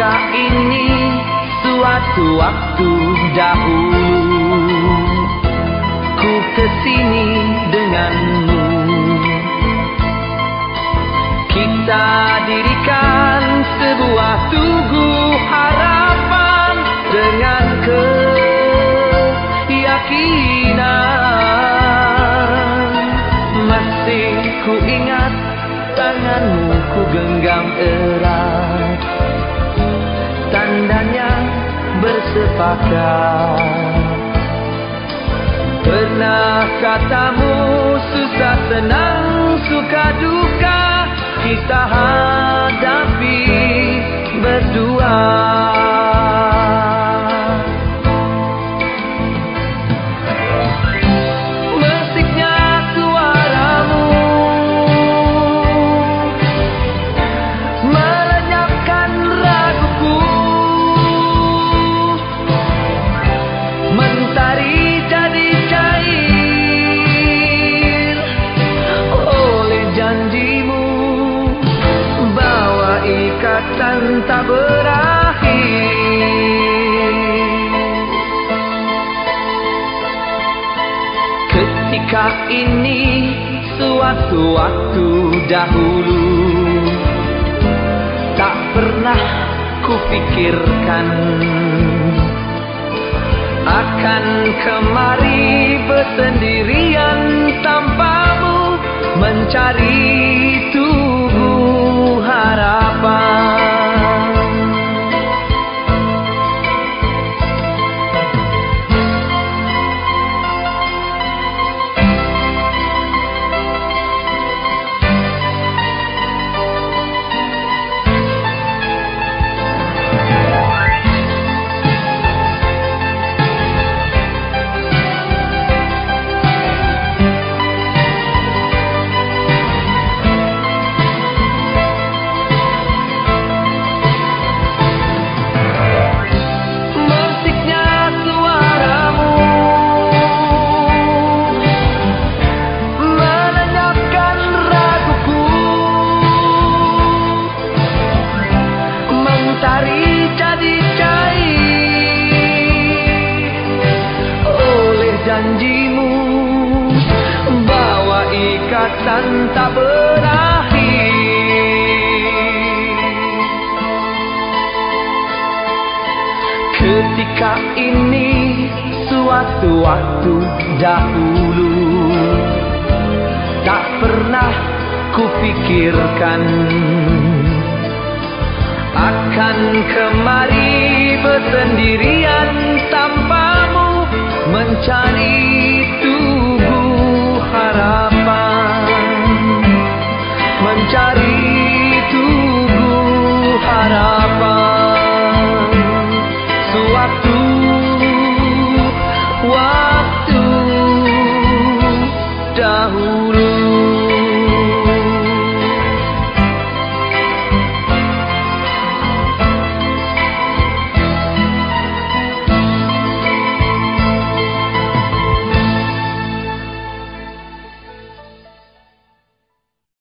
Ketika ini suatu waktu dahulu Ku ke sini denganmu. Kita dirikan sebuah tugu harapan Dengan keyakinan. Masih ku ingat tanganmu ku genggam erat bersepakat Pernah katamu susah senang suka duka. Kita hadapi berdua ikatan tak berakhir. Ketika ini suatu waktu dahulu Tak pernah kupikirkan Akan kemari bersendirian tanpamu Mencari tubuh ikatan tak berakhir. Ketika ini suatu waktu dahulu Tak pernah kupikirkan Akan kemari bersendirian tanpamu